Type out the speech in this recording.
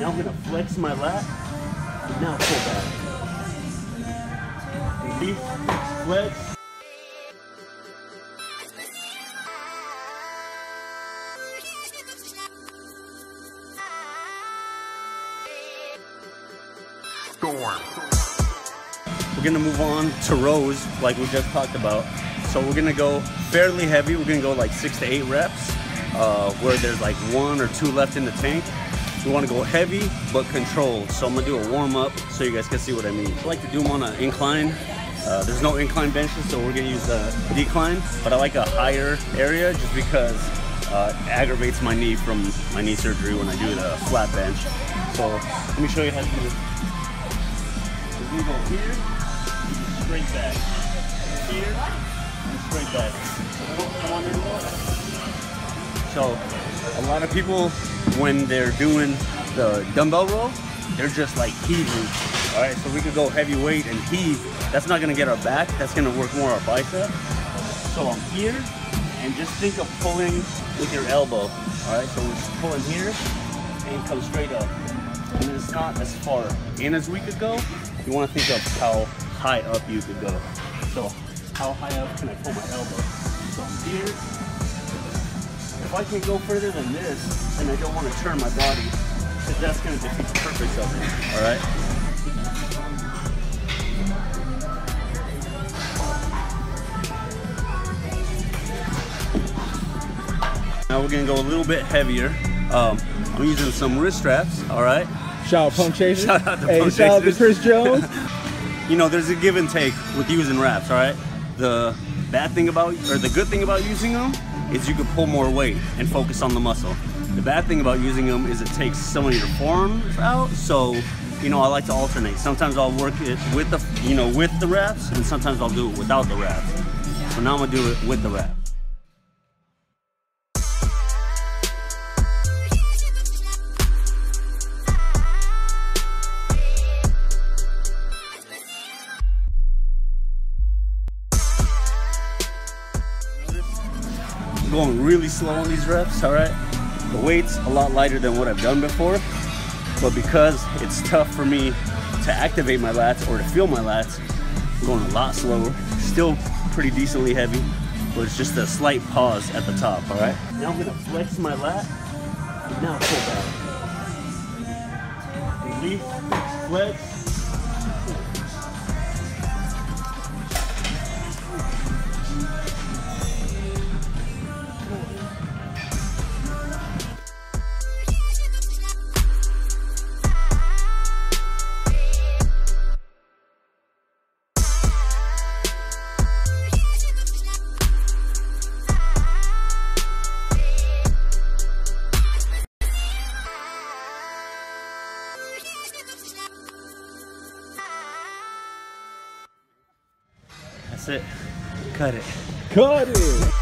Now I'm gonna flex my lat. Now pull back. Release, flex. Storm. We're gonna move on to rows like we just talked about. So we're gonna go fairly heavy. We're gonna go like six to eight reps uh, where there's like one or two left in the tank. We wanna go heavy but controlled. So I'm gonna do a warm up so you guys can see what I mean. I like to do them on an incline. Uh, there's no incline benches, so we're gonna use a decline, but I like a higher area just because uh, it aggravates my knee from my knee surgery when I do the flat bench. So let me show you how to do this. We're go here, straight back. Here, straight back. So, a lot of people, when they're doing the dumbbell row, they're just like heaving. All right, so we could go heavyweight and heave. That's not gonna get our back. That's gonna work more our bicep. So I'm here, and just think of pulling with your elbow. All right, so we're pulling here and come straight up. And it's not as far in as we could go. You want to think of how high up you could go. So how high up can I pull my elbow? So I'm here. If I can go further than this, then I don't want to turn my body because that's going to defeat the purpose of it. All right. Now we're gonna go a little bit heavier. Um, I'm using some wrist straps. All right. Shout out Pump Chaser. Shout out to hey, Pump shout out to Chris Jones. you know, there's a give and take with using wraps, all right? The bad thing about, or the good thing about using them is you can pull more weight and focus on the muscle. The bad thing about using them is it takes some of your forearms out, so, you know, I like to alternate. Sometimes I'll work it with the, you know, with the wraps, and sometimes I'll do it without the wraps. So now I'm gonna do it with the wraps. Going really slow on these reps, all right? The weight's a lot lighter than what I've done before, but because it's tough for me to activate my lats or to feel my lats, I'm going a lot slower. Still pretty decently heavy, but it's just a slight pause at the top, all right? Now I'm gonna flex my lat, and now pull back. Release, flex, That's it. Cut it. Cut it.